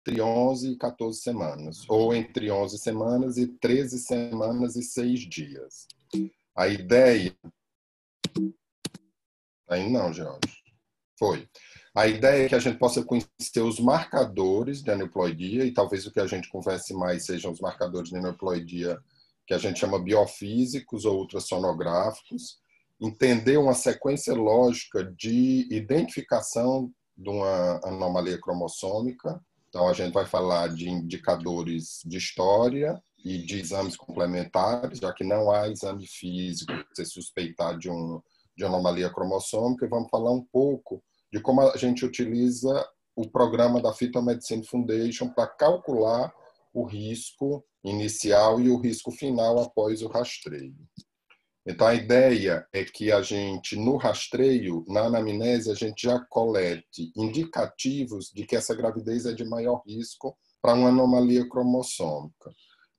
entre 11 e 14 semanas, ou entre 11 semanas e 13 semanas e 6 dias. A ideia. Aí não, Jorge. Foi. A ideia é que a gente possa conhecer os marcadores de aneuploidia, e talvez o que a gente converse mais sejam os marcadores de aneuploidia que a gente chama biofísicos ou ultrassonográficos, entender uma sequência lógica de identificação de uma anomalia cromossômica. Então, a gente vai falar de indicadores de história e de exames complementares, já que não há exame físico se suspeitar de, um, de anomalia cromossômica, e vamos falar um pouco de como a gente utiliza o programa da Phytomedicine Foundation para calcular o risco inicial e o risco final após o rastreio. Então, a ideia é que a gente, no rastreio, na anamnese, a gente já colete indicativos de que essa gravidez é de maior risco para uma anomalia cromossômica.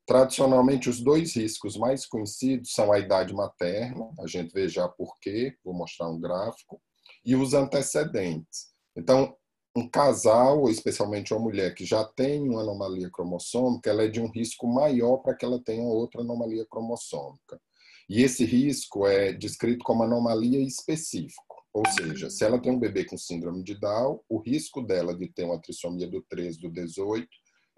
Tradicionalmente, os dois riscos mais conhecidos são a idade materna, a gente vê já por quê, vou mostrar um gráfico, e os antecedentes. Então, um casal, especialmente uma mulher que já tem uma anomalia cromossômica, ela é de um risco maior para que ela tenha outra anomalia cromossômica. E esse risco é descrito como anomalia específico, ou seja, se ela tem um bebê com síndrome de Down, o risco dela de ter uma trissomia do 13, do 18,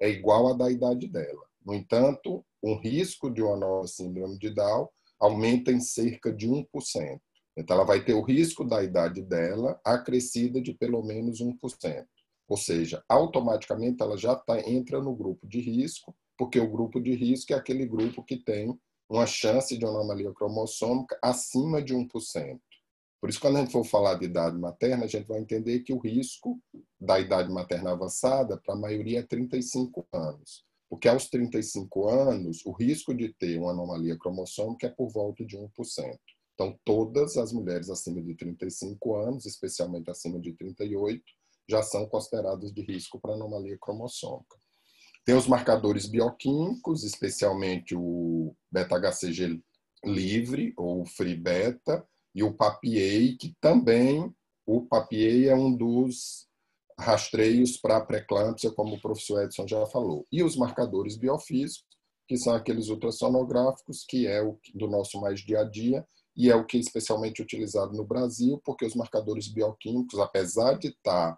é igual à da idade dela. No entanto, o risco de uma nova síndrome de Down aumenta em cerca de 1%. Então, ela vai ter o risco da idade dela acrescida de pelo menos 1%. Ou seja, automaticamente ela já tá, entra no grupo de risco, porque o grupo de risco é aquele grupo que tem uma chance de anomalia cromossômica acima de 1%. Por isso, quando a gente for falar de idade materna, a gente vai entender que o risco da idade materna avançada, para a maioria, é 35 anos. Porque aos 35 anos, o risco de ter uma anomalia cromossômica é por volta de 1%. Então, todas as mulheres acima de 35 anos, especialmente acima de 38, já são consideradas de risco para anomalia cromossômica. Tem os marcadores bioquímicos, especialmente o beta-HCG livre, ou free beta, e o PAPIEI, que também, o PAPIEI é um dos rastreios para pré-eclâmpsia, como o professor Edson já falou. E os marcadores biofísicos, que são aqueles ultrassonográficos, que é o do nosso mais dia a dia, e é o que é especialmente utilizado no Brasil, porque os marcadores bioquímicos, apesar de estar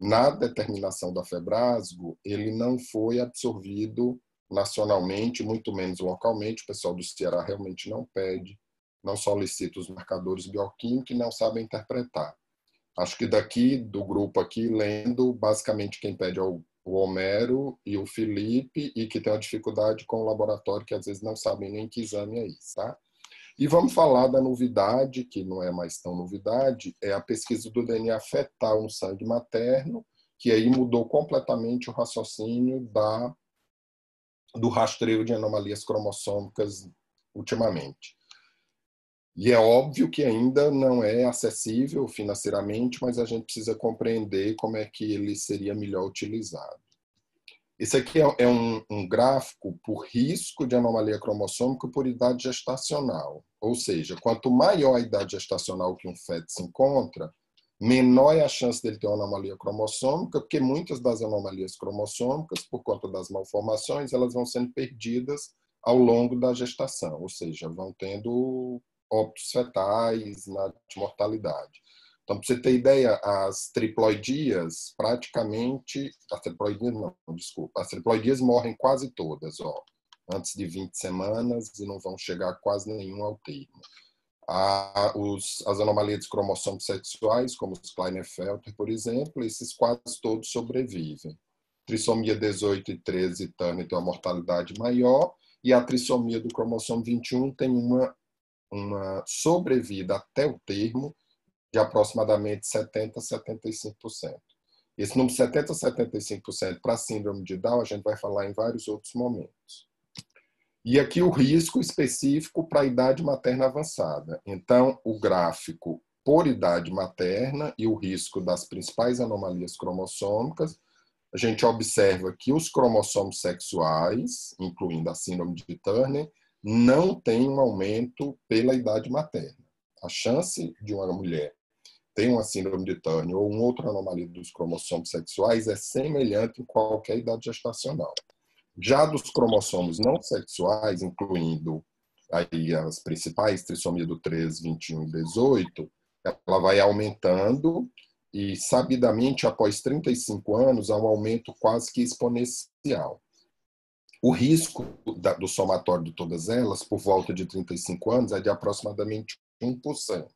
na determinação da Febrasgo, ele não foi absorvido nacionalmente, muito menos localmente. O pessoal do Ceará realmente não pede, não solicita os marcadores bioquímicos e não sabe interpretar. Acho que daqui do grupo aqui, lendo, basicamente quem pede é o Homero e o Felipe, e que tem uma dificuldade com o laboratório, que às vezes não sabem nem que exame é isso, tá? E vamos falar da novidade, que não é mais tão novidade, é a pesquisa do DNA fetal no sangue materno, que aí mudou completamente o raciocínio da, do rastreio de anomalias cromossômicas ultimamente. E é óbvio que ainda não é acessível financeiramente, mas a gente precisa compreender como é que ele seria melhor utilizado. Esse aqui é, é um, um, gráfico por risco de anomalia cromossômica por idade gestacional. Ou seja, quanto maior a idade gestacional que um feto se encontra, menor é a chance dele ter uma anomalia cromossômica, porque muitas das anomalias cromossômicas, por conta das malformações, elas vão sendo perdidas ao longo da gestação, ou seja, vão tendo óbitos fetais na mortalidade. Então, para você ter ideia, as triploidias praticamente. As triploidias, não, desculpa. As triploidias morrem quase todas, ó, antes de 20 semanas e não vão chegar quase nenhum ao termo. os, as anomalias de cromossomos sexuais, como os Klinefelter, por exemplo, esses quase todos sobrevivem. Trissomia 18 e 13 Turner tem uma mortalidade maior, e a trissomia do cromossomo 21 tem uma, uma sobrevida até o termo de aproximadamente 70% a 75%. Esse número 70% a 75% para síndrome de Down a gente vai falar em vários outros momentos. E aqui o risco específico para a idade materna avançada. Então, o gráfico por idade materna e o risco das principais anomalias cromossômicas, a gente observa que os cromossomos sexuais, incluindo a síndrome de Turner, não têm um aumento pela idade materna. A chance de uma mulher tem uma síndrome de Turner ou uma outra anomalia dos cromossomos sexuais é semelhante em qualquer idade gestacional. Já dos cromossomos não sexuais, incluindo aí as principais, trissomia do 13, 21 e 18, ela vai aumentando e, sabidamente, após 35 anos, há um aumento quase que exponencial. O risco do somatório de todas elas, por volta de 35 anos, é de aproximadamente 1%.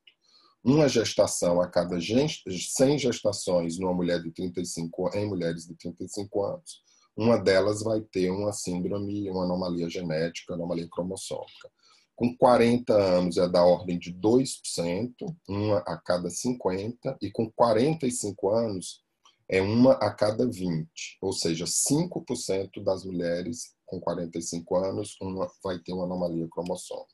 Uma gestação a cada 100 gestações numa mulher de 35 em mulheres de 35 anos, uma delas vai ter uma síndrome, uma anomalia genética, anomalia cromossômica. Com 40 anos é da ordem de 2%, uma a cada 50, e com 45 anos é uma a cada 20, ou seja, 5% das mulheres com 45 anos uma vai ter uma anomalia cromossômica.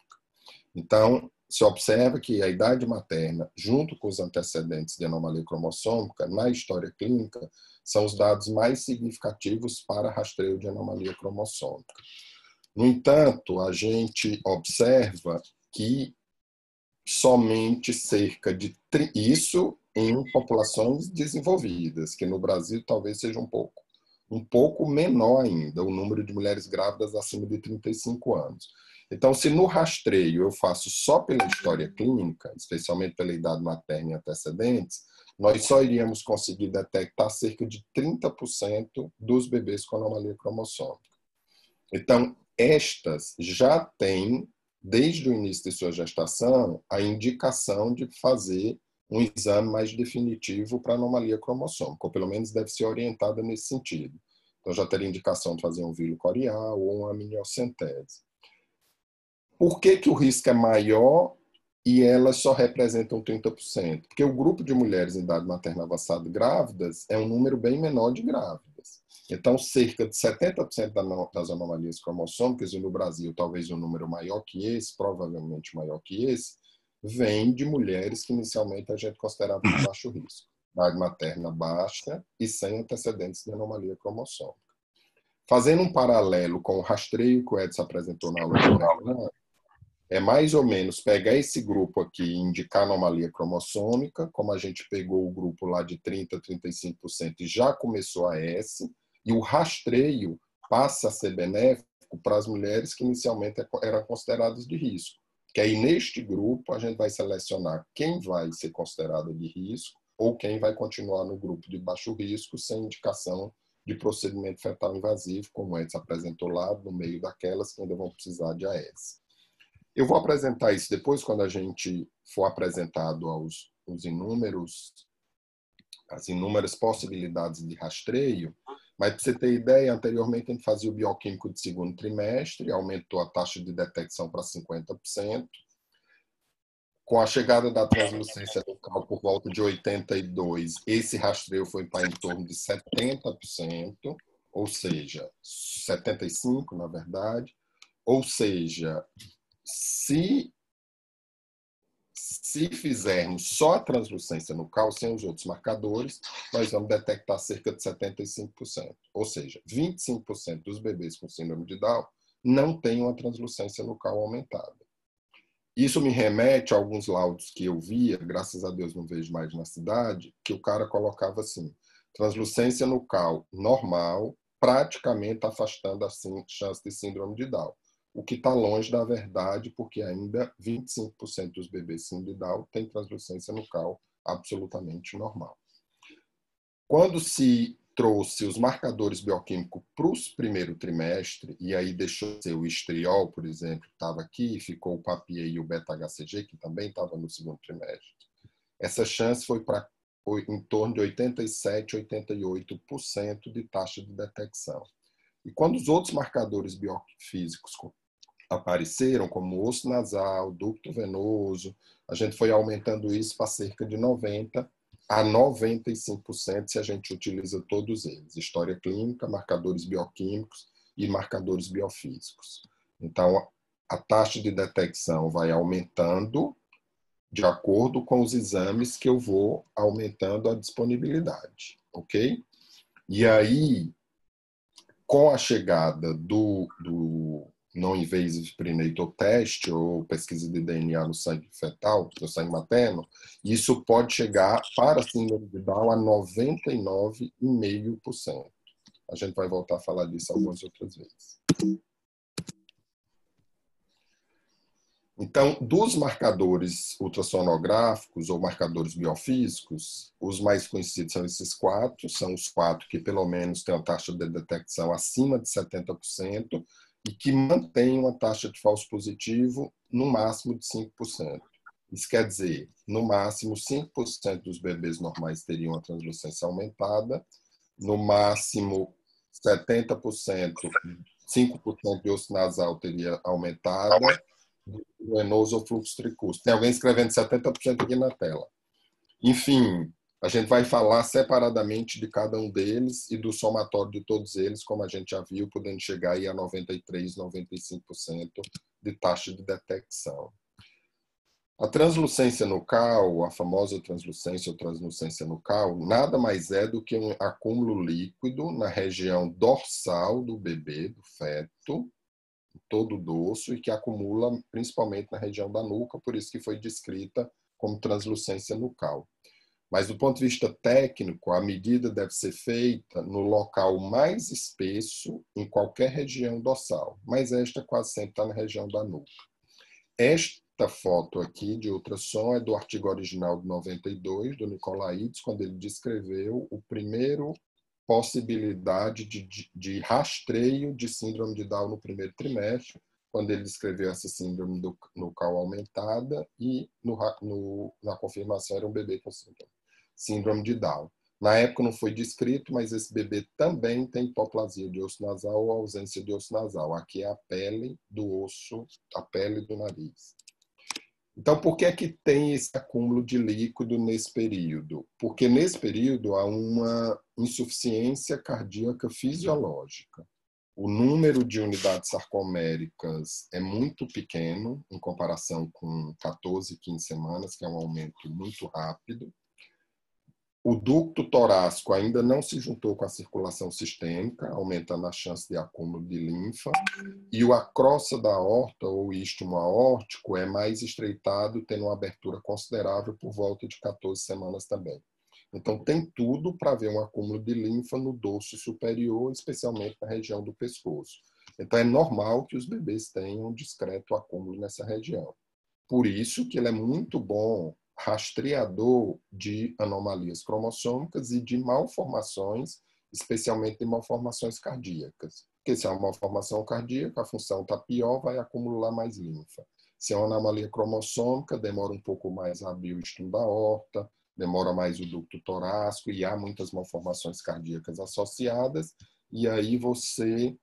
Então, se observa que a idade materna, junto com os antecedentes de anomalia cromossômica, na história clínica, são os dados mais significativos para rastreio de anomalia cromossômica. No entanto, a gente observa que somente cerca de isso em populações desenvolvidas, que no Brasil talvez seja um pouco um pouco menor ainda o número de mulheres grávidas acima de 35 anos. Então, se no rastreio eu faço só pela história clínica, especialmente pela idade materna e antecedentes, nós só iríamos conseguir detectar cerca de 30% dos bebês com anomalia cromossômica. Então, estas já têm, desde o início de sua gestação, a indicação de fazer um exame mais definitivo para anomalia cromossômica, ou pelo menos deve ser orientada nesse sentido. Então, já teria indicação de fazer um vírus corial ou uma amniocentese. Por que, que o risco é maior e elas só representam 30%. Porque o grupo de mulheres em idade materna avançada grávidas é um número bem menor de grávidas. Então, cerca de 70% das anomalias cromossômicas, e no Brasil talvez um número maior que esse, provavelmente maior que esse, vem de mulheres que inicialmente a gente considerava de baixo risco. Idade materna baixa e sem antecedentes de anomalia cromossômica. Fazendo um paralelo com o rastreio que o Edson apresentou na aula de é mais ou menos pegar esse grupo aqui e indicar anomalia cromossômica, como a gente pegou o grupo lá de 30%, 35% e já começou a S, e o rastreio passa a ser benéfico para as mulheres que inicialmente eram consideradas de risco. Que aí neste grupo a gente vai selecionar quem vai ser considerado de risco ou quem vai continuar no grupo de baixo risco sem indicação de procedimento fetal invasivo, como antes apresentou lá, no meio daquelas que ainda vão precisar de AS. Eu vou apresentar isso depois, quando a gente for apresentado aos os inúmeros, as inúmeras possibilidades de rastreio. Mas, para você ter ideia, anteriormente a gente fazia o bioquímico de segundo trimestre, aumentou a taxa de detecção para 50%. Com a chegada da translucência local por volta de 82, esse rastreio foi para em torno de 70%, ou seja, 75% na verdade, ou seja, se se fizermos só a translucência no cal, sem os outros marcadores, nós vamos detectar cerca de 75%. Ou seja, 25% dos bebês com síndrome de Down não têm uma translucência no cal aumentada. Isso me remete a alguns laudos que eu via, graças a Deus não vejo mais na cidade, que o cara colocava assim: translucência no cal normal, praticamente afastando a chance de síndrome de Down o que está longe da verdade, porque ainda 25% dos bebês sindidal têm translucência nucal absolutamente normal. Quando se trouxe os marcadores bioquímicos para o primeiro trimestre, e aí deixou ser o estriol, por exemplo, que estava aqui, ficou o papia e o beta-HCG, que também estava no segundo trimestre, essa chance foi para em torno de 87, 88% de taxa de detecção. E quando os outros marcadores biofísicos apareceram, como osso nasal, ducto venoso. A gente foi aumentando isso para cerca de 90% a 95% se a gente utiliza todos eles: história clínica, marcadores bioquímicos e marcadores biofísicos. Então, a taxa de detecção vai aumentando de acordo com os exames que eu vou aumentando a disponibilidade, ok? E aí, com a chegada do, do non-invasive prenatal test ou pesquisa de DNA no sangue fetal, no sangue materno, isso pode chegar para a síndrome de Down a 99,5%. A gente vai voltar a falar disso algumas outras vezes. Então, dos marcadores ultrassonográficos ou marcadores biofísicos, os mais conhecidos são esses quatro, são os quatro que pelo menos têm uma taxa de detecção acima de 70% e que mantêm uma taxa de falso positivo no máximo de 5%. Isso quer dizer, no máximo 5% dos bebês normais teriam a translucência aumentada, no máximo 70%, 5% de osso nasal teria aumentada, venoso ou fluxo tricústico. Tem alguém escrevendo 70% aqui na tela. Enfim, a gente vai falar separadamente de cada um deles e do somatório de todos eles, como a gente já viu, podendo chegar aí a 93, 95% de taxa de detecção. A translucência nucal, a famosa translucência ou translucência nucal, nada mais é do que um acúmulo líquido na região dorsal do bebê, do feto, todo o dorso e que acumula principalmente na região da nuca, por isso que foi descrita como translucência nucal. Mas do ponto de vista técnico, a medida deve ser feita no local mais espesso em qualquer região dorsal, mas esta quase sempre está na região da nuca. Esta foto aqui de ultrassom é do artigo original de 92, do Nicolaides, quando ele descreveu o primeiro possibilidade de, de, de, rastreio de síndrome de Down no primeiro trimestre, quando ele descreveu essa síndrome do, nucal aumentada e no, no, na confirmação era um bebê com síndrome, síndrome de Down. Na época não foi descrito, mas esse bebê também tem hipoplasia de osso nasal ou ausência de osso nasal. Aqui é a pele do osso, a pele do nariz. Então, por que é que tem esse acúmulo de líquido nesse período? Porque nesse período há uma insuficiência cardíaca fisiológica. O número de unidades sarcoméricas é muito pequeno em comparação com 14, 15 semanas, que é um aumento muito rápido. O ducto torácico ainda não se juntou com a circulação sistêmica, aumentando a chance de acúmulo de linfa. E o acrossa da aorta, ou istmo aórtico, é mais estreitado, tendo uma abertura considerável por volta de 14 semanas também. Então, tem tudo para ver um acúmulo de linfa no dorso superior, especialmente na região do pescoço. Então, é normal que os bebês tenham um discreto acúmulo nessa região. Por isso que ele é muito bom rastreador de anomalias cromossômicas e de malformações, especialmente de malformações cardíacas. Porque se é uma malformação cardíaca, a função está pior, vai acumular mais linfa. Se é uma anomalia cromossômica, demora um pouco mais a abrir o estômago da horta, demora mais o ducto torácico e há muitas malformações cardíacas associadas, e aí você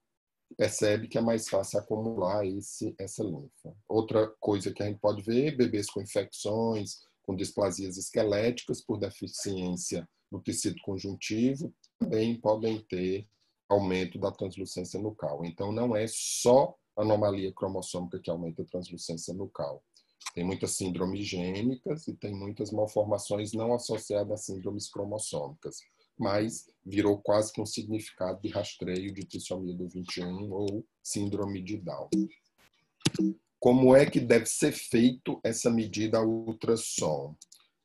percebe que é mais fácil acumular esse, essa linfa. Outra coisa que a gente pode ver, bebês com infecções, com displasias esqueléticas por deficiência no tecido conjuntivo também podem ter aumento da translucência nucal. Então, não é só anomalia cromossômica que aumenta a translucência nucal. Tem muitas síndromes gênicas e tem muitas malformações não associadas a síndromes cromossômicas, mas virou quase que um significado de rastreio de trissomia do 21 ou síndrome de Down como é que deve ser feito essa medida ultrassom.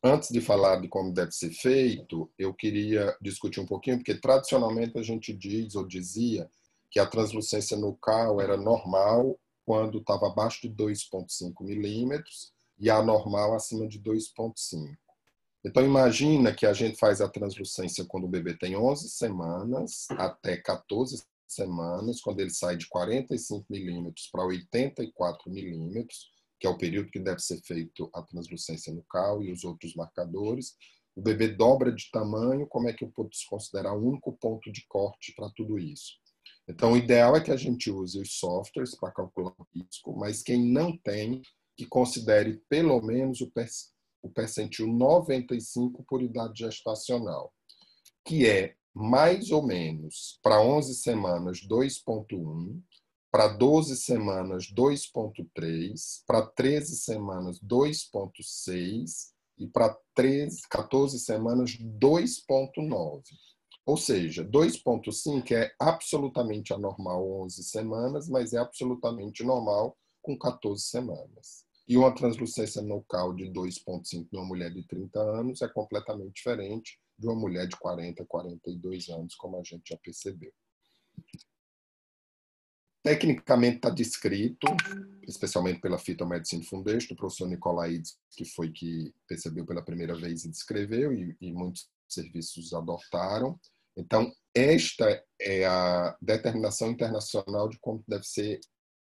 Antes de falar de como deve ser feito, eu queria discutir um pouquinho, porque tradicionalmente a gente diz ou dizia que a translucência nucal era normal quando estava abaixo de 2,5 milímetros e anormal acima de 2,5. Então, imagina que a gente faz a translucência quando o bebê tem 11 semanas até 14 semanas, quando ele sai de 45 milímetros para 84 milímetros, que é o período que deve ser feito a translucência nucal e os outros marcadores, o bebê dobra de tamanho, como é que eu posso considerar o único ponto de corte para tudo isso? Então, o ideal é que a gente use os softwares para calcular o risco, mas quem não tem, que considere pelo menos o, percentil 95 por idade gestacional, que é mais ou menos para 11 semanas 2.1, para 12 semanas 2.3, para 13 semanas 2.6 e para 14 semanas 2.9. Ou seja, 2,5 é absolutamente anormal 11 semanas, mas é absolutamente normal com 14 semanas. E uma translucência nucal de 2,5 numa mulher de 30 anos é completamente diferente de uma mulher de 40, 42 anos, como a gente já percebeu. Tecnicamente está descrito, especialmente pela Phytomedicine Foundation, do professor Nicolaides, que foi que percebeu pela primeira vez e descreveu, e, e muitos serviços adotaram. Então, esta é a determinação internacional de como deve ser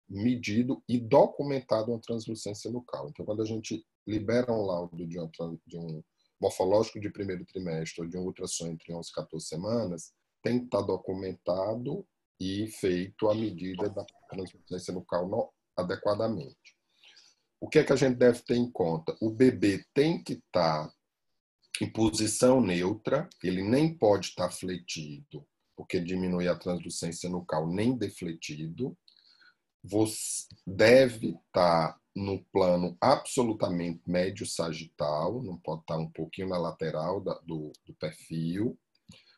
medido e documentado uma translucência nucal. Então, quando a gente libera um laudo de, de um morfológico de primeiro trimestre ou de um ultrassom entre 11 e 14 semanas, tem que estar documentado e feito a medida da translucência nucal no, adequadamente. O que é que a gente deve ter em conta? O bebê tem que estar em posição neutra, ele nem pode estar fletido, porque diminui a translucência nucal, nem defletido. Você deve estar no plano absolutamente médio sagital, não pode estar um pouquinho na lateral do, do perfil.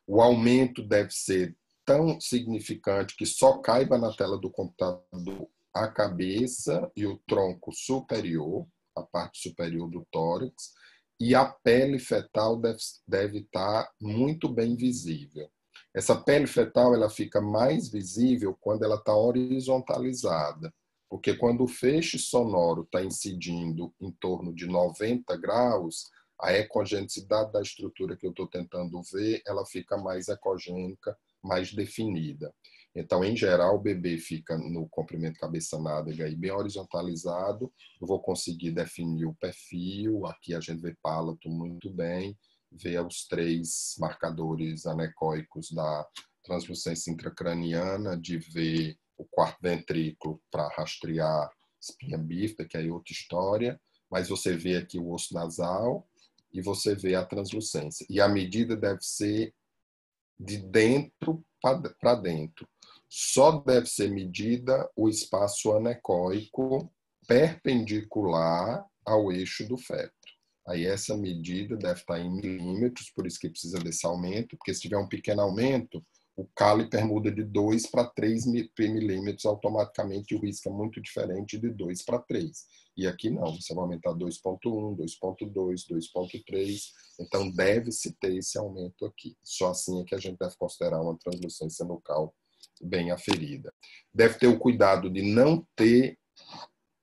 O aumento deve ser tão significante que só caiba na tela do computador a cabeça e o tronco superior, a parte superior do tórax, e a pele fetal deve, deve estar muito bem visível. Essa pele fetal ela fica mais visível quando ela está horizontalizada, porque quando o feixe sonoro está incidindo em torno de 90 graus, a ecogenicidade da estrutura que eu estou tentando ver, ela fica mais ecogênica, mais definida. Então, em geral, o bebê fica no comprimento cabeça-nádega aí bem horizontalizado. Eu vou conseguir definir o perfil. Aqui a gente vê palato muito bem, vê os três marcadores anecoicos da translucência intracraniana, de ver o quarto ventrículo para rastrear espinha bífida, que é outra história. Mas você vê aqui o osso nasal e você vê a translucência. E a medida deve ser de dentro para dentro só deve ser medida o espaço anecoico perpendicular ao eixo do feto. Aí essa medida deve estar em milímetros, por isso que precisa desse aumento, porque se tiver um pequeno aumento, o caliper muda de 2 para 3 milímetros automaticamente, o risco é muito diferente de 2 para 3. E aqui não, você vai aumentar 2.1, 2.2, 2.3, então deve-se ter esse aumento aqui. Só assim é que a gente deve considerar uma translucência nucal bem aferida. Deve ter o cuidado de não ter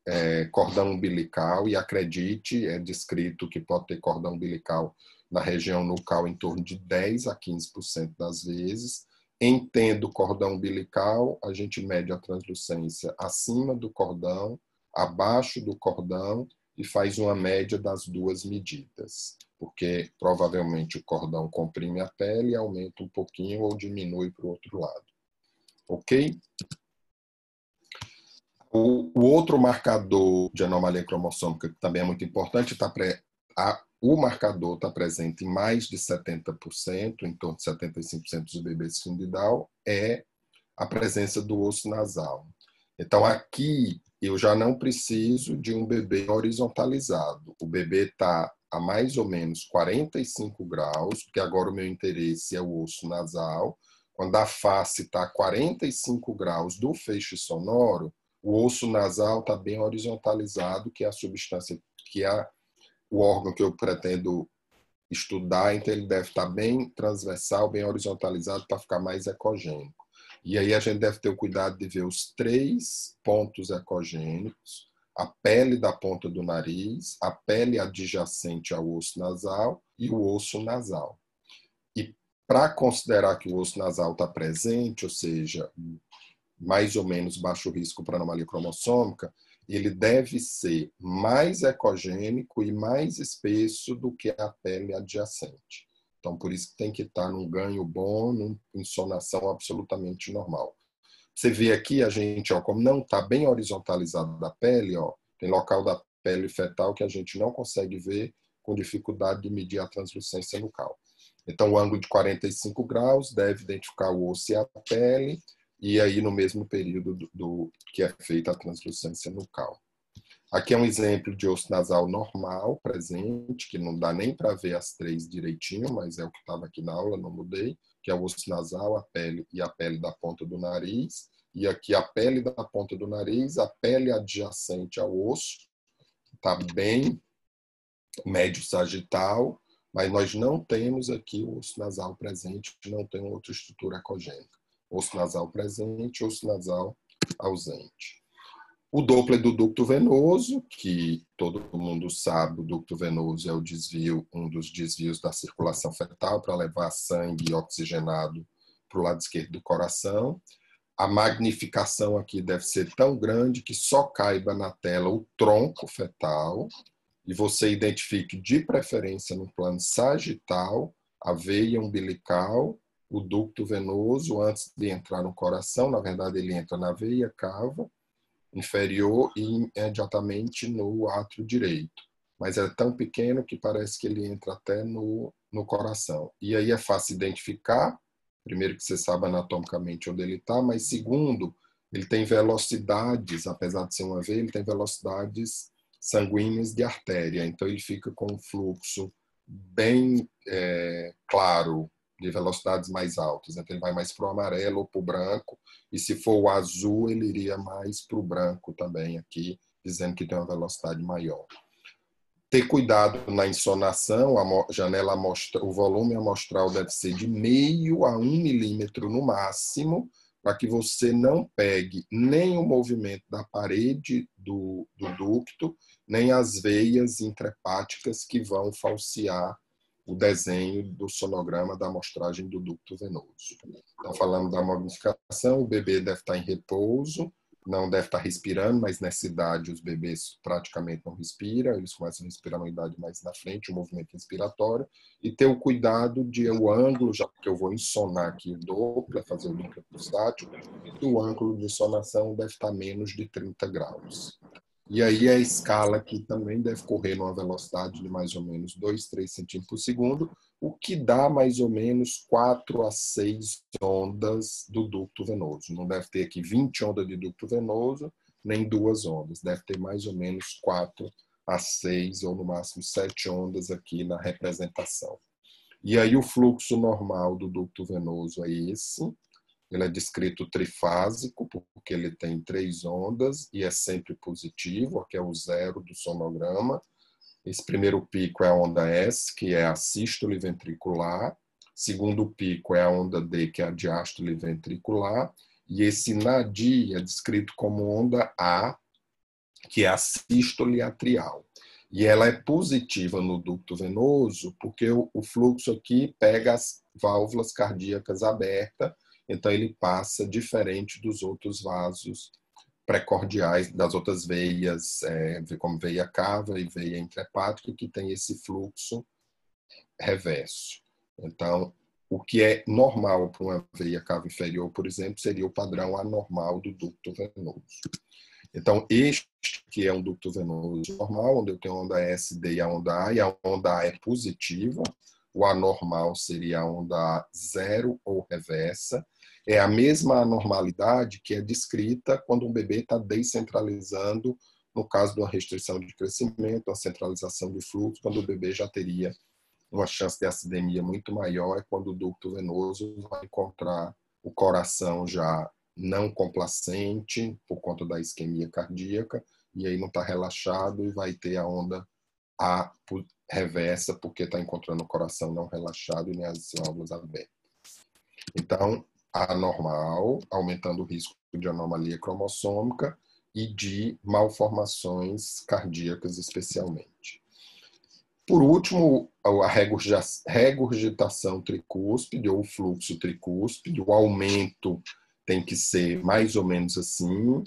é, cordão umbilical, e acredite, é descrito que pode ter cordão umbilical na região nucal em torno de 10 a 15% das vezes. Entendo cordão umbilical, a gente mede a translucência acima do cordão, abaixo do cordão e faz uma média das duas medidas, porque provavelmente o cordão comprime a pele e aumenta um pouquinho ou diminui para o outro lado. Ok? O, o, outro marcador de anomalia cromossômica, que também é muito importante, tá a, o marcador está presente em mais de 70%, em torno de 75% dos bebês Down, é a presença do osso nasal. Então, aqui eu já não preciso de um bebê horizontalizado. O bebê está a mais ou menos 45 graus, porque agora o meu interesse é o osso nasal, quando a face está a 45 graus do feixe sonoro, o osso nasal está bem horizontalizado, que é a substância, que é o órgão que eu pretendo estudar, então ele deve estar bem transversal, bem horizontalizado para ficar mais ecogênico. E aí a gente deve ter o cuidado de ver os três pontos ecogênicos, a pele da ponta do nariz, a pele adjacente ao osso nasal e o osso nasal para considerar que o osso nasal está presente, ou seja, mais ou menos baixo risco para anomalia cromossômica, ele deve ser mais ecogênico e mais espesso do que a pele adjacente. Então, por isso que tem que estar num ganho bom, numa insonação absolutamente normal. Você vê aqui a gente, ó, como não está bem horizontalizado da pele, ó, tem local da pele fetal que a gente não consegue ver com dificuldade de medir a translucência nucal. Então, o ângulo de 45 graus deve identificar o osso e a pele, e aí no mesmo período do, do que é feita a translucência nucal. Aqui é um exemplo de osso nasal normal, presente, que não dá nem para ver as três direitinho, mas é o que estava aqui na aula, não mudei. que é o osso nasal, a pele e a pele da ponta do nariz. E aqui a pele da ponta do nariz, a pele adjacente ao osso, está bem médio sagital, mas nós não temos aqui o osso nasal presente, não tem outra estrutura ecogênica. Osso nasal presente, osso nasal ausente. O Doppler do ducto venoso, que todo mundo sabe, o ducto venoso é o desvio, um dos desvios da circulação fetal para levar sangue oxigenado para o lado esquerdo do coração. A magnificação aqui deve ser tão grande que só caiba na tela o tronco fetal e você identifique de preferência no plano sagital a veia umbilical, o ducto venoso antes de entrar no coração, na verdade ele entra na veia cava inferior e imediatamente no átrio direito. Mas é tão pequeno que parece que ele entra até no, no coração. E aí é fácil identificar, primeiro que você sabe anatomicamente onde ele está, mas segundo, ele tem velocidades, apesar de ser uma veia, ele tem velocidades sanguíneas de artéria. Então ele fica com um fluxo bem é, claro de velocidades mais altas. Então, ele vai mais para o amarelo ou para o branco. E se for o azul, ele iria mais para o branco também aqui, dizendo que tem uma velocidade maior. Ter cuidado na insonação, a janela amostra, o volume amostral deve ser de meio a um milímetro no máximo, para que você não pegue nem o movimento da parede do, do ducto, nem as veias intrahepáticas que vão falsear o desenho do sonograma da amostragem do ducto venoso. Então, falando da magnificação, o bebê deve estar em repouso, não deve estar respirando, mas nessa idade os bebês praticamente não respiram, eles começam a respirar uma idade mais na frente, o movimento respiratório, e ter o cuidado de o ângulo, já que eu vou ensonar aqui o Doppler, fazer o link prostático, o ângulo de insonação deve estar menos de 30 graus. E aí a escala aqui também deve correr numa velocidade de mais ou menos 2, 3 centímetros por segundo, o que dá mais ou menos 4 a 6 ondas do ducto venoso. Não deve ter aqui 20 ondas de ducto venoso, nem duas ondas. Deve ter mais ou menos 4 a 6 ou no máximo 7 ondas aqui na representação. E aí o fluxo normal do ducto venoso é esse, ele é descrito trifásico, porque ele tem três ondas e é sempre positivo, aqui é o zero do sonograma. Esse primeiro pico é a onda S, que é a sístole ventricular. Segundo pico é a onda D, que é a diástole ventricular. E esse NADI é descrito como onda A, que é a sístole atrial. E ela é positiva no ducto venoso, porque o fluxo aqui pega as válvulas cardíacas abertas então ele passa diferente dos outros vasos precordiais, das outras veias, é, como veia cava e veia intrahepática, que tem esse fluxo reverso. Então, o que é normal para uma veia cava inferior, por exemplo, seria o padrão anormal do ducto venoso. Então, este que é um ducto venoso normal, onde eu tenho a onda SD e a onda A, e a onda A é positiva, o anormal seria a onda zero ou reversa. É a mesma anormalidade que é descrita quando um bebê está descentralizando, no caso de uma restrição de crescimento, uma centralização de fluxo, quando o bebê já teria uma chance de acidemia muito maior, é quando o ducto venoso vai encontrar o coração já não complacente por conta da isquemia cardíaca, e aí não está relaxado e vai ter a onda A reversa porque está encontrando o coração não relaxado e nem as válvulas abertas. Então, anormal, aumentando o risco de anomalia cromossômica e de malformações cardíacas, especialmente. Por último, a regurgitação tricúspide ou fluxo tricúspide, o aumento tem que ser mais ou menos assim,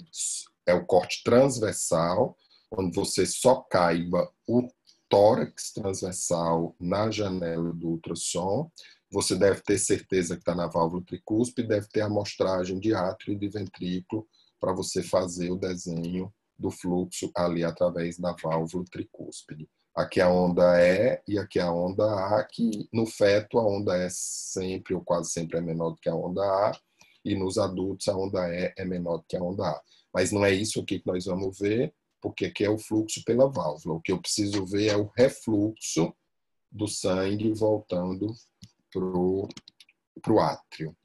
é o corte transversal, onde você só caiba o tórax transversal na janela do ultrassom. Você deve ter certeza que está na válvula tricúspide, deve ter amostragem de átrio e de ventrículo para você fazer o desenho do fluxo ali através da válvula tricúspide. Aqui a onda é e aqui a onda A, que no feto a onda é sempre ou quase sempre é menor do que a onda A, e nos adultos a onda E é menor do que a onda A. Mas não é isso aqui que nós vamos ver, porque aqui é o fluxo pela válvula. O que eu preciso ver é o refluxo do sangue voltando para o átrio.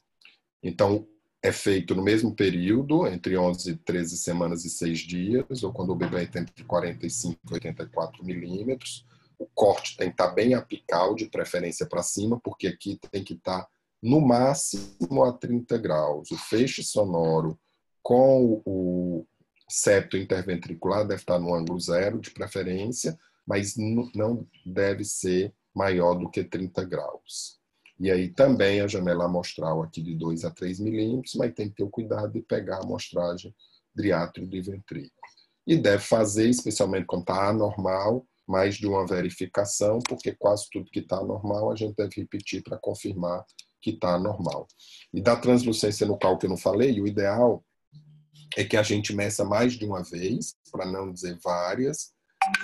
Então, é feito no mesmo período, entre 11 e 13 semanas e 6 dias, ou quando o bebê tem entre 45 e 84 milímetros. O corte tem que estar bem apical, de preferência para cima, porque aqui tem que estar no máximo a 30 graus. O feixe sonoro com o septo interventricular deve estar no ângulo zero, de preferência, mas não deve ser maior do que 30 graus. E aí também a janela amostral aqui de 2 a 3 milímetros, mas tem que ter o cuidado de pegar a amostragem driátrio de ventrículo. E deve fazer, especialmente quando está anormal, mais de uma verificação, porque quase tudo que está normal a gente deve repetir para confirmar que está normal. E da translucência no cal que eu não falei, o ideal é que a gente meça mais de uma vez, para não dizer várias,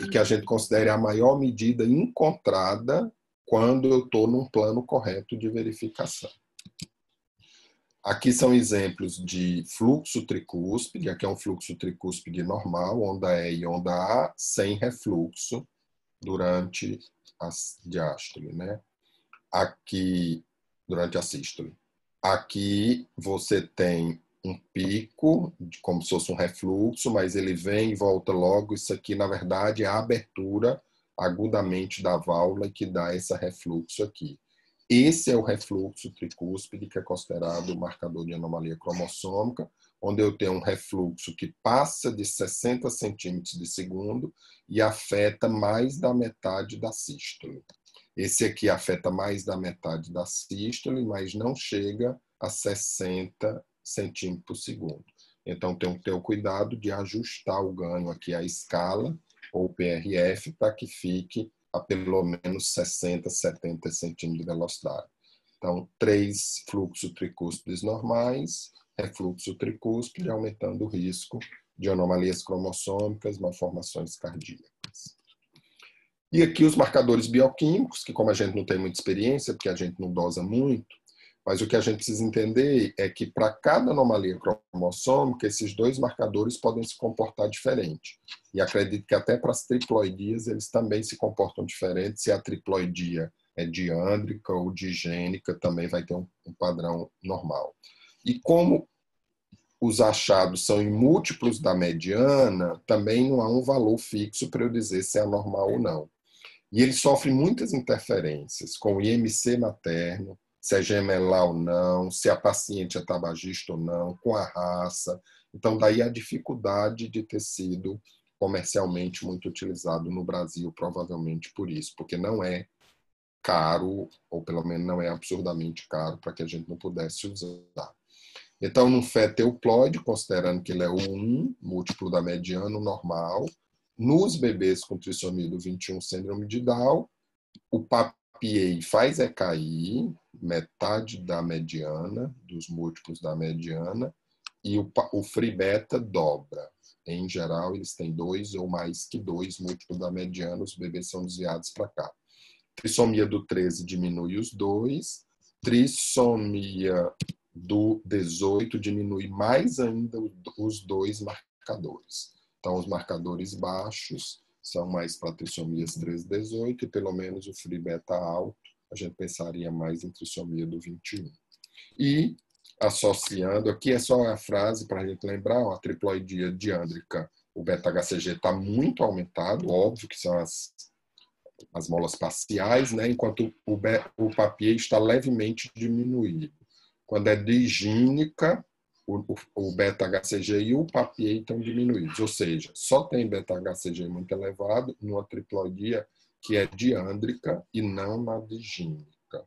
e que a gente considere a maior medida encontrada quando eu estou num plano correto de verificação. Aqui são exemplos de fluxo tricúspide, aqui é um fluxo tricúspide normal, onda E e onda A, sem refluxo durante a diástole, né? Aqui, durante a sístole. Aqui você tem um pico, como se fosse um refluxo, mas ele vem e volta logo. Isso aqui, na verdade, é a abertura agudamente da válvula que dá esse refluxo aqui. Esse é o refluxo tricúspide, que é considerado o marcador de anomalia cromossômica, onde eu tenho um refluxo que passa de 60 centímetros de segundo e afeta mais da metade da sístole. Esse aqui afeta mais da metade da sístole, mas não chega a 60 centímetros por segundo. Então, tem que ter o cuidado de ajustar o ganho aqui à escala ou PRF para que fique a pelo menos 60, 70 centímetros de velocidade. Então, três fluxos tricúspides normais, refluxo tricúspide, aumentando o risco de anomalias cromossômicas, malformações cardíacas. E aqui os marcadores bioquímicos, que como a gente não tem muita experiência, porque a gente não dosa muito, mas o que a gente precisa entender é que para cada anomalia cromossômica, esses dois marcadores podem se comportar diferente. E acredito que até para as triploidias eles também se comportam diferente. Se a triploidia é diândrica ou digênica, também vai ter um, padrão normal. E como os achados são em múltiplos da mediana, também não há um valor fixo para eu dizer se é normal ou não. E ele sofre muitas interferências com o IMC materno, se é gemelar ou não, se a paciente é tabagista ou não, com a raça. Então, daí a dificuldade de ter sido comercialmente muito utilizado no Brasil, provavelmente por isso, porque não é caro, ou pelo menos não é absurdamente caro para que a gente não pudesse usar. Então, no feto euploide, considerando que ele é o 1, múltiplo da mediano, normal, nos bebês com trissomia do 21, síndrome de Down, o papiei faz é cair, metade da mediana, dos múltiplos da mediana, e o, o free beta dobra. Em geral, eles têm dois ou mais que dois múltiplos da mediana, os bebês são desviados para cá. Trissomia do 13 diminui os dois, trissomia do 18 diminui mais ainda os dois marcadores. Então, os marcadores baixos são mais para trissomias 13 e 18, e pelo menos o free beta alto a gente pensaria mais em trissomia do 21. E, associando, aqui é só a frase para a gente lembrar, a triploidia diândrica, o beta-HCG está muito aumentado, óbvio que são as, as molas parciais, né, enquanto o, o papier está levemente diminuído. Quando é digínica, o, o, beta-HCG e o papier estão diminuídos, ou seja, só tem beta-HCG muito elevado numa triploidia que é diândrica e não na digínica.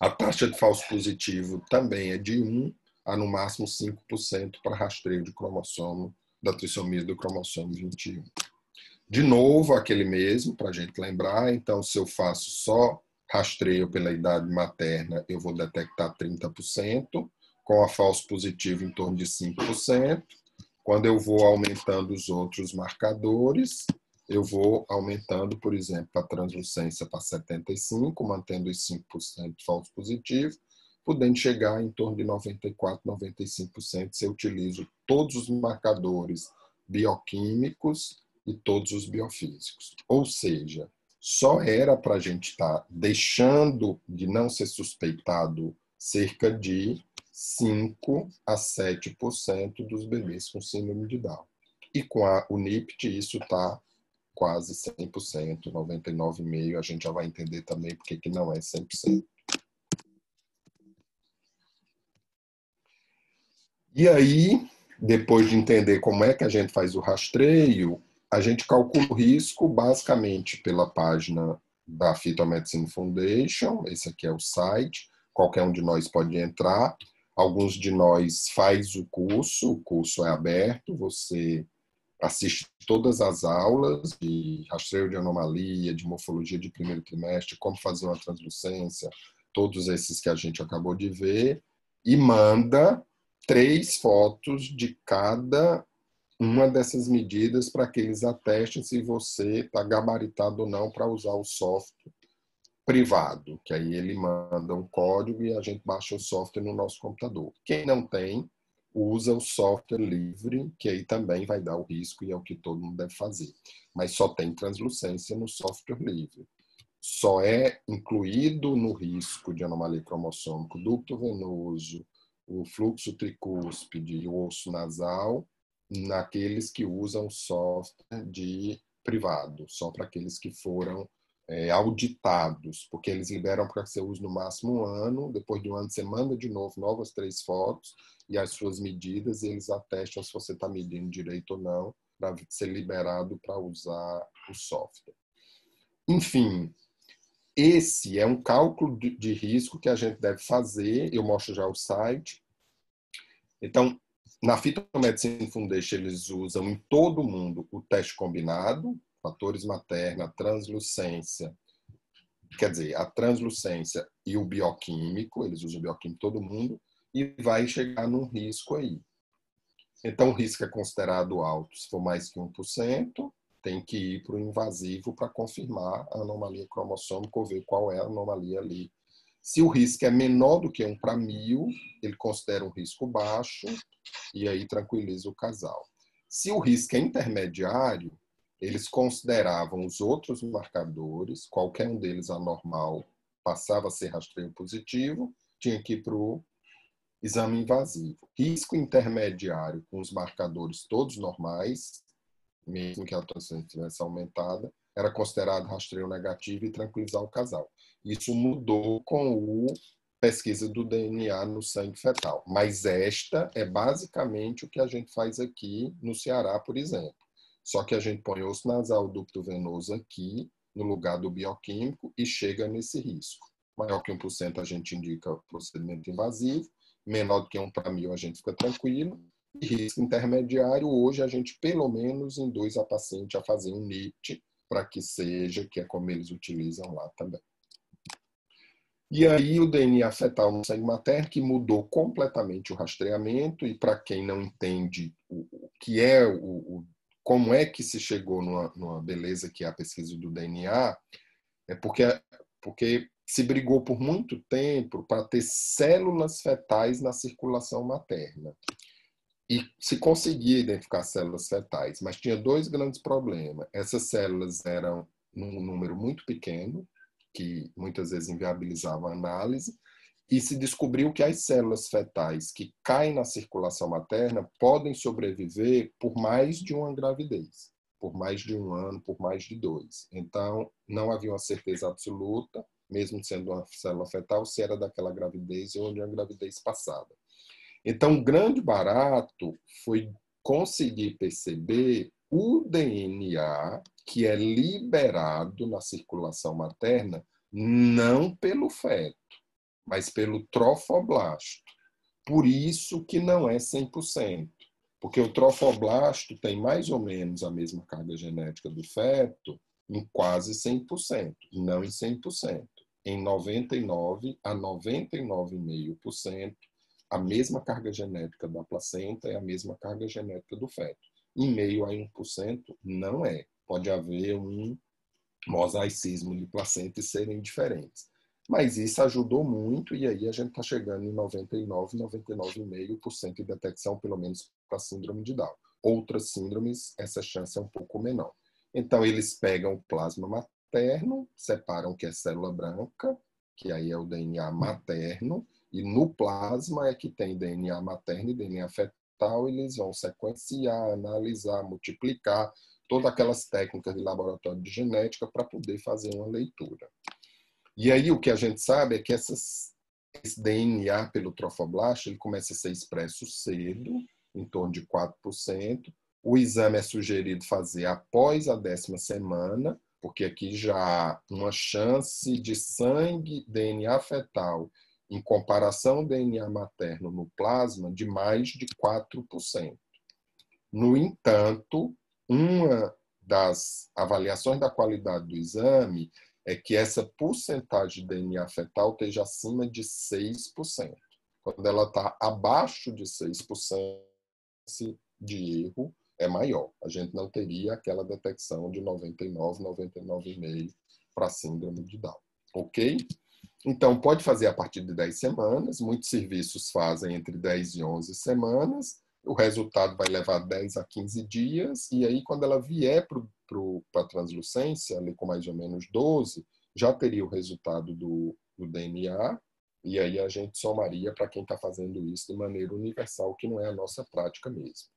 A taxa de falso positivo também é de 1 a no máximo 5% para rastreio de cromossomo da trissomia do cromossomo 21. De novo, aquele mesmo, para a gente lembrar, então se eu faço só rastreio pela idade materna, eu vou detectar 30%, com a falso positivo em torno de 5%. Quando eu vou aumentando os outros marcadores, eu vou aumentando, por exemplo, a translucência para 75, mantendo os 5% de falso positivo, podendo chegar em torno de 94, 95% se eu utilizo todos os marcadores bioquímicos e todos os biofísicos. Ou seja, só era para a gente estar tá deixando de não ser suspeitado cerca de 5 a 7% dos bebês com síndrome de Down. E com a, o NIPT isso está quase 100%, 99,5%. A gente já vai entender também porque que não é 100%. E aí, depois de entender como é que a gente faz o rastreio, a gente calcula o risco basicamente pela página da Phytomedicine Foundation, esse aqui é o site, qualquer um de nós pode entrar. Alguns de nós faz o curso, o curso é aberto, você assiste todas as aulas de rastreio de anomalia, de morfologia de primeiro trimestre, como fazer uma translucência, todos esses que a gente acabou de ver, e manda três fotos de cada uma dessas medidas para que eles atestem se você está gabaritado ou não para usar o software privado, que aí ele manda um código e a gente baixa o software no nosso computador. Quem não tem, usa o software livre, que aí também vai dar o risco e é o que todo mundo deve fazer. Mas só tem translucência no software livre. Só é incluído no risco de anomalia cromossômica ducto venoso, o fluxo tricúspide e o osso nasal naqueles que usam software de privado, só para aqueles que foram é, auditados, porque eles liberam para que você use no máximo um ano, depois de um ano você manda de novo novas três fotos e as suas medidas, e eles atestam se você está medindo direito ou não, para ser liberado para usar o software. Enfim, esse é um cálculo de risco que a gente deve fazer, eu mostro já o site. Então, na Phytomedicine Foundation, eles usam em todo mundo o teste combinado, fatores materna, translucência, quer dizer, a translucência e o bioquímico, eles usam o bioquímico todo mundo, e vai chegar num risco aí. Então, o risco é considerado alto se for mais que 1%, tem que ir para o invasivo para confirmar a anomalia cromossômica ou ver qual é a anomalia ali. Se o risco é menor do que 1 para mil, ele considera um risco baixo e aí tranquiliza o casal. Se o risco é intermediário, eles consideravam os outros marcadores, qualquer um deles anormal passava a ser rastreio positivo, tinha que ir para o exame invasivo. Risco intermediário com os marcadores todos normais, mesmo que a transferência tivesse aumentada, era considerado rastreio negativo e tranquilizar o casal. Isso mudou com o pesquisa do DNA no sangue fetal. Mas esta é basicamente o que a gente faz aqui no Ceará, por exemplo. Só que a gente põe osso nasal ducto venoso aqui, no lugar do bioquímico, e chega nesse risco. Maior que 1% a gente indica procedimento invasivo, menor do que 1 para mil a gente fica tranquilo. E risco intermediário, hoje a gente pelo menos induz a paciente a fazer um NIT para que seja, que é como eles utilizam lá também. E aí o DNA fetal no sangue materno que mudou completamente o rastreamento e para quem não entende o, que é o, o como é que se chegou numa, numa beleza que é a pesquisa do DNA, é porque, porque se brigou por muito tempo para ter células fetais na circulação materna. E se conseguia identificar células fetais, mas tinha dois grandes problemas. Essas células eram num número muito pequeno, que muitas vezes inviabilizava a análise, e se descobriu que as células fetais que caem na circulação materna podem sobreviver por mais de uma gravidez, por mais de um ano, por mais de dois. Então, não havia uma certeza absoluta, mesmo sendo uma célula fetal, se era daquela gravidez ou de uma gravidez passada. Então, o grande barato foi conseguir perceber o DNA que é liberado na circulação materna não pelo feto, mas pelo trofoblasto. Por isso que não é 100%, porque o trofoblasto tem mais ou menos a mesma carga genética do feto em quase 100%, não em 100%. Em 99 a 99,5%, a mesma carga genética da placenta é a mesma carga genética do feto. Em meio a 1%, não é. Pode haver um mosaicismo de placenta e serem diferentes. Mas isso ajudou muito e aí a gente está chegando em 99, 99,5% de detecção, pelo menos para síndrome de Down. Outras síndromes, essa chance é um pouco menor. Então, eles pegam o plasma materno, separam que é célula branca, que aí é o DNA materno, e no plasma é que tem DNA materno e DNA fetal, eles vão sequenciar, analisar, multiplicar, todas aquelas técnicas de laboratório de genética para poder fazer uma leitura. E aí o que a gente sabe é que essas, esse DNA pelo trofoblasto ele começa a ser expresso cedo, em torno de 4%. O exame é sugerido fazer após a décima semana, porque aqui já há uma chance de sangue DNA fetal em comparação ao DNA materno no plasma de mais de 4%. No entanto, uma das avaliações da qualidade do exame é que essa porcentagem de DNA fetal esteja acima de 6%. Quando ela está abaixo de 6% de erro, é maior. A gente não teria aquela detecção de 99, 99,5 para síndrome de Down. Ok? Então, pode fazer a partir de 10 semanas. Muitos serviços fazem entre 10 e 11 semanas. O resultado vai levar 10 a 15 dias. E aí, quando ela vier para a translucência, ali com mais ou menos 12, já teria o resultado do, do DNA. E aí a gente somaria para quem está fazendo isso de maneira universal, que não é a nossa prática mesmo.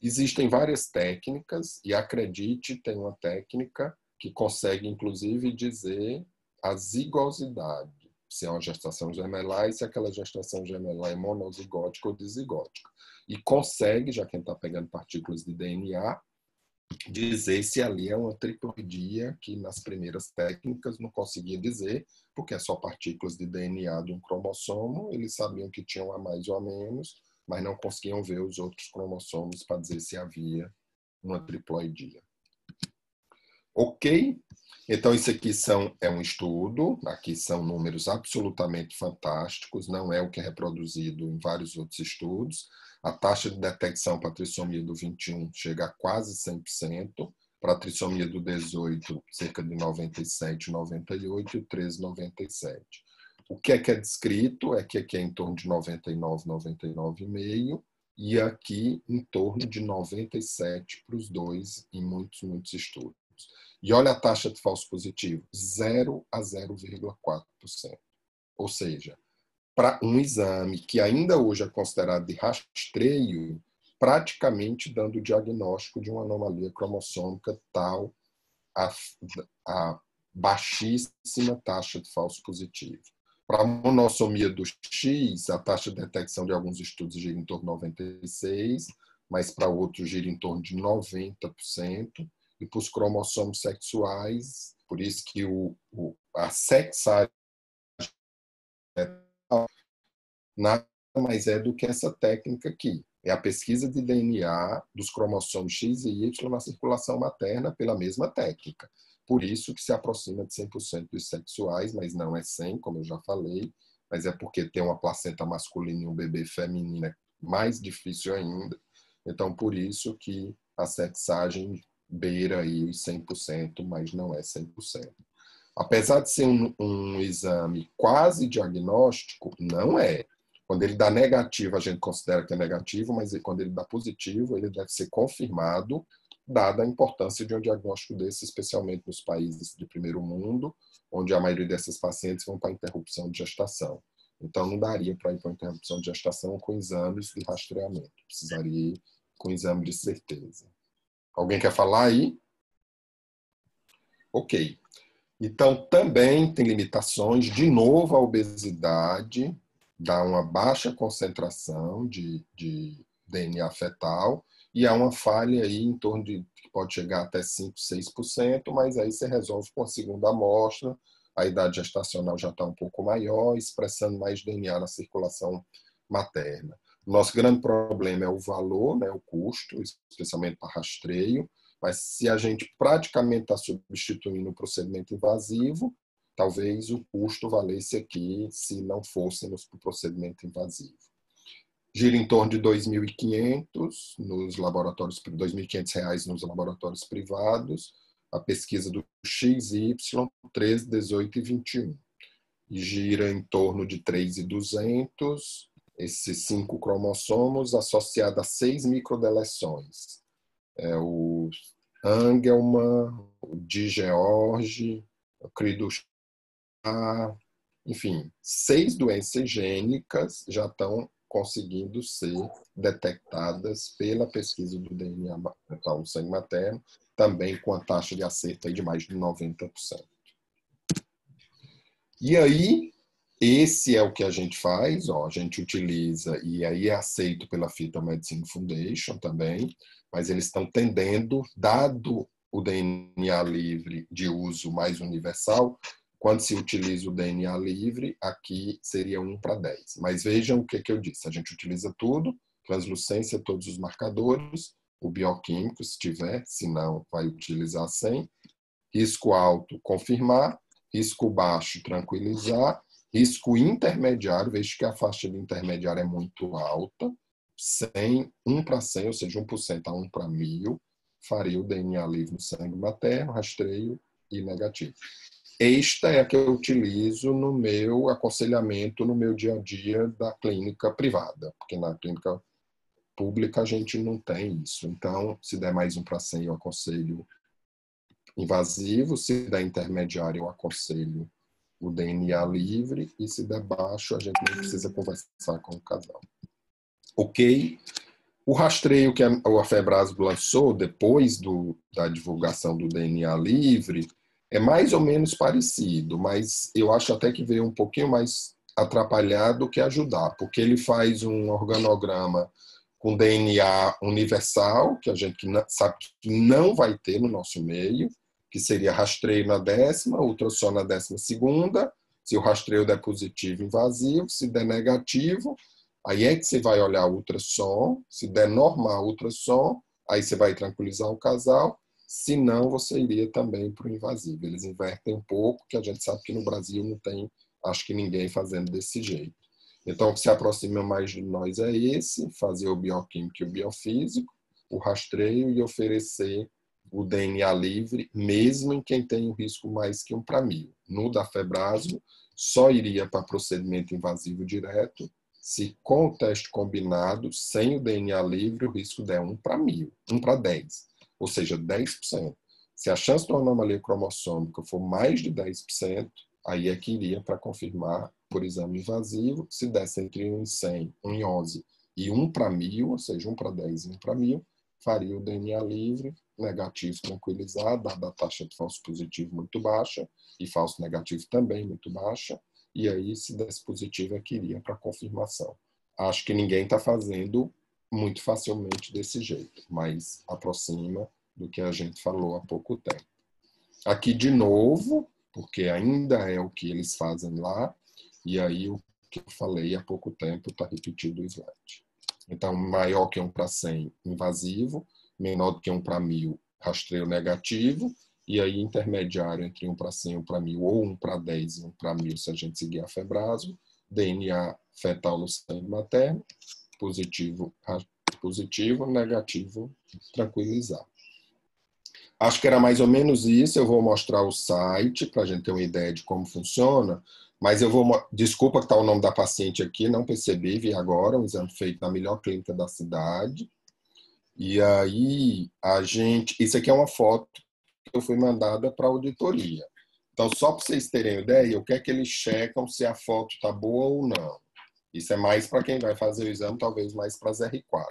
Existem várias técnicas, e acredite, tem uma técnica que consegue, inclusive, dizer a zigosidade, se é uma gestação gemelar e se aquela gestação gemelar é monozigótica ou dizigótica. E consegue, já quem está pegando partículas de DNA, dizer se ali é uma triploidia, que nas primeiras técnicas não conseguia dizer, porque é só partículas de DNA de um cromossomo, eles sabiam que tinham a mais ou a menos, mas não conseguiam ver os outros cromossomos para dizer se havia uma triploidia. Ok? Então, isso aqui são, é um estudo, aqui são números absolutamente fantásticos, não é o que é reproduzido em vários outros estudos. A taxa de detecção para a trissomia do 21 chega a quase 100%, para a trissomia do 18, cerca de 97, 98 e 13, 97. O que é que é descrito é que aqui é em torno de 99, 99,5 e aqui em torno de 97 para os dois em muitos, muitos estudos. E olha a taxa de falso positivo, 0 a 0,4%. Ou seja, para um exame que ainda hoje é considerado de rastreio, praticamente dando o diagnóstico de uma anomalia cromossômica tal a, a baixíssima taxa de falso positivo. Para a monossomia do X, a taxa de detecção de alguns estudos gira em torno de 96%, mas para outros gira em torno de 90%. E para os cromossomos sexuais, por isso que o, o a sexagem nada mais é do que essa técnica aqui. É a pesquisa de DNA dos cromossomos X e Y na circulação materna pela mesma técnica. Por isso que se aproxima de 100% dos sexuais, mas não é 100, como eu já falei, mas é porque tem uma placenta masculina e um bebê feminino é mais difícil ainda. Então, por isso que a sexagem beira aí os 100%, mas não é 100%. Apesar de ser um, um exame quase diagnóstico, não é. Quando ele dá negativo, a gente considera que é negativo, mas quando ele dá positivo, ele deve ser confirmado dada a importância de um diagnóstico desse, especialmente nos países de primeiro mundo, onde a maioria desses pacientes vão para interrupção de gestação. Então, não daria para ir para interrupção de gestação com exames de rastreamento, precisaria ir com exame de certeza. Alguém quer falar aí? Ok. Então, também tem limitações. De novo, a obesidade dá uma baixa concentração de, de DNA fetal e há uma falha aí em torno de que pode chegar até 5, 6%, mas aí você resolve com a segunda amostra, a idade gestacional já está um pouco maior, expressando mais DNA na circulação materna. Nosso grande problema é o valor, né, o custo, especialmente para rastreio, mas se a gente praticamente está substituindo o procedimento invasivo, talvez o custo valesse aqui se não fôssemos para o procedimento invasivo gira em torno de 2.500 nos laboratórios, 2.500 reais nos laboratórios privados, a pesquisa do XY 13, 18 e 21. E gira em torno de 3.200, esses cinco cromossomos associados a seis microdeleções. É o Angelman, o Di George, crido enfim, seis doenças gênicas já estão conseguindo ser detectadas pela pesquisa do DNA então, no sangue materno, também com a taxa de acerto de mais de 90%. E aí, esse é o que a gente faz, ó, a gente utiliza, e aí é aceito pela Fita Medicine Foundation também, mas eles estão tendendo, dado o DNA livre de uso mais universal, quando se utiliza o DNA livre, aqui seria 1 para 10. Mas vejam o que, que eu disse, a gente utiliza tudo, translucência, todos os marcadores, o bioquímico, se tiver, se não, vai utilizar 100, risco alto, confirmar, risco baixo, tranquilizar, Risco intermediário, vejo que a faixa de intermediário é muito alta, 100, 1 para 100, ou seja, 1% a 1 para 1000, faria o DNA livre no sangue materno, rastreio e negativo. Esta é a que eu utilizo no meu aconselhamento, no meu dia a dia da clínica privada, porque na clínica pública a gente não tem isso. Então, se der mais um para 100, eu aconselho invasivo, se der intermediário, eu aconselho o DNA livre e se der baixo, a gente não precisa conversar com o casal. Ok? O rastreio que a FEBRAS lançou depois do, da divulgação do DNA livre é mais ou menos parecido, mas eu acho até que veio um pouquinho mais atrapalhado que ajudar, porque ele faz um organograma com DNA universal, que a gente sabe que não vai ter no nosso meio, que seria rastreio na décima, ultrassom na décima segunda, se o rastreio der positivo, invasivo, se der negativo, aí é que você vai olhar o ultrassom, se der normal ultrassom, aí você vai tranquilizar o casal, se não, você iria também para o invasivo. Eles invertem um pouco, que a gente sabe que no Brasil não tem, acho que ninguém fazendo desse jeito. Então, o que se aproxima mais de nós é esse, fazer o bioquímico e o biofísico, o rastreio e oferecer o DNA livre, mesmo em quem tem um risco mais que um para mil. No da Febrasmo, só iria para procedimento invasivo direto se com o teste combinado, sem o DNA livre, o risco der 1 para mil, 1 para 10, ou seja, 10%. Se a chance de uma anomalia cromossômica for mais de 10%, aí é que iria para confirmar por exame invasivo. Se desse entre 1 em 100, 1 em 11 e 1 para mil, ou seja, 1 para 10 e 1 para mil, faria o DNA livre, negativo tranquilizado, dada a taxa de falso positivo muito baixa, e falso negativo também muito baixa, e aí, se desse positivo, é que iria para confirmação. Acho que ninguém está fazendo muito facilmente desse jeito, mas aproxima do que a gente falou há pouco tempo. Aqui, de novo, porque ainda é o que eles fazem lá, e aí o que eu falei há pouco tempo está repetido o slide. Então, maior que 1 para 100, invasivo, menor do que 1 para 1000, rastreio negativo, e aí intermediário entre 1 para 100 e 1 para 1000, ou 1 para 10 e 1 para 1000, se a gente seguir a Febraso, DNA fetal no sangue materno, positivo, positivo, negativo, tranquilizar. Acho que era mais ou menos isso. Eu vou mostrar o site para a gente ter uma ideia de como funciona. Mas eu vou. Desculpa que está o nome da paciente aqui, não percebi, vi agora, um exame feito na melhor clínica da cidade. E aí, a gente. Isso aqui é uma foto que eu fui mandada para a auditoria. Então, só para vocês terem ideia, o que é que eles checam se a foto está boa ou não. Isso é mais para quem vai fazer o exame, talvez mais para as R4.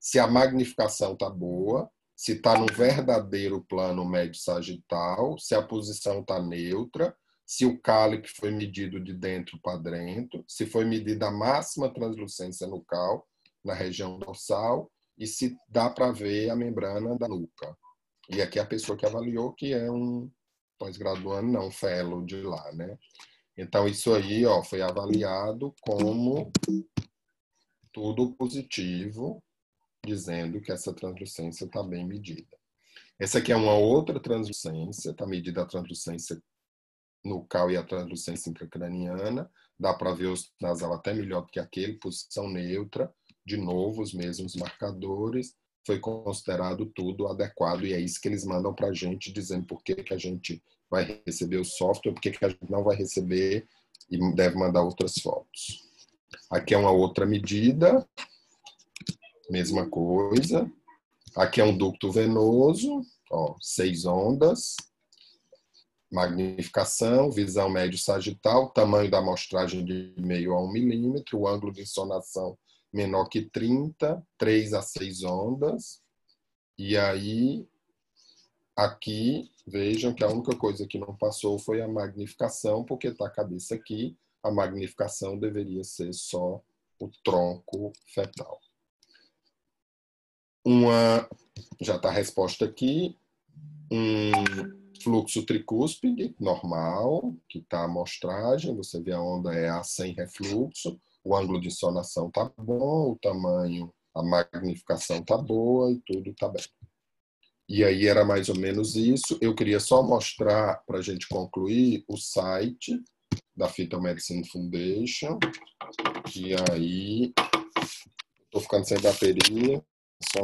Se a magnificação está boa, se está no verdadeiro plano médio sagital, se a posição está neutra, se o cálice foi medido de dentro para dentro, se foi medida a máxima translucência nucal na região dorsal e se dá para ver a membrana da nuca. E aqui a pessoa que avaliou que é um pós-graduando, não, fellow de lá, né? Então isso aí, ó, foi avaliado como tudo positivo, dizendo que essa translucência está bem medida. Essa aqui é uma outra translucência, está medida a translucência no cal e a translucência intracraniana, dá para ver o nasal até melhor do que aquele, posição neutra, de novo os mesmos marcadores, foi considerado tudo adequado e é isso que eles mandam para a gente, dizendo por que, que a gente vai receber o software, por que, que a gente não vai receber e deve mandar outras fotos. Aqui é uma outra medida, mesma coisa. Aqui é um ducto venoso, ó, seis ondas, magnificação, visão médio sagital, tamanho da amostragem de meio a um milímetro, o ângulo de insonação menor que 30, 3 a 6 ondas. E aí, aqui, vejam que a única coisa que não passou foi a magnificação, porque está a cabeça aqui, a magnificação deveria ser só o tronco fetal. Uma, já está a resposta aqui, um fluxo tricúspide normal, que está a amostragem, você vê a onda é A sem refluxo, o ângulo de sonação está bom, o tamanho, a magnificação está boa e tudo está bem. E aí era mais ou menos isso. Eu queria só mostrar, para a gente concluir, o site da Fetal Medicine Foundation. E aí, estou ficando sem bateria. Só